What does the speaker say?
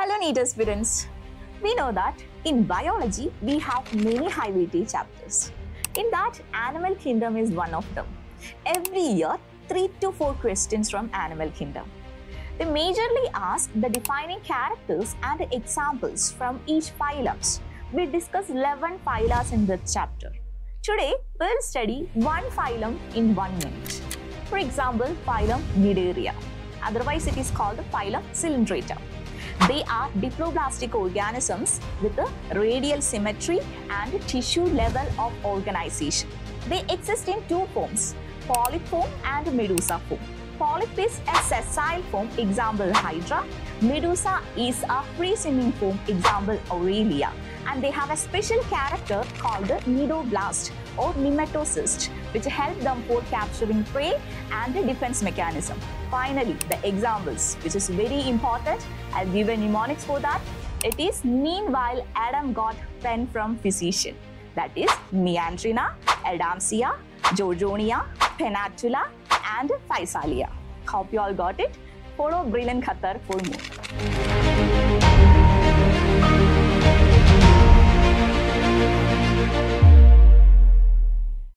Hello, NEET aspirants. We know that in biology we have many high weightage chapters. In that, animal kingdom is one of them. Every year, three to four questions from animal kingdom. They majorly ask the defining characters and examples from each phylums. We discuss 11 phyla in this chapter. Today, we'll study one phylum in one minute. For example, phylum Cnidaria. Otherwise, it is called phylum Coelenterata. They are diploblastic organisms with a radial symmetry and tissue level of organization. They exist in two forms, polyp form and medusa form. Polyp is a sessile form, example Hydra. Medusa is a free swimming form, example Aurelia. And they have a special character called the cnidoblast or nematocyst, which help them for capturing prey and the defense mechanism. Finally, the examples, which is very important, I'll give a mnemonics for that. It is meanwhile Adam got pen from physician. That is Meandrina, Adamsia, Gorgonia, Pennatula, and Faisalia. Hope you all got it. Follow Brilliant Qatar for more.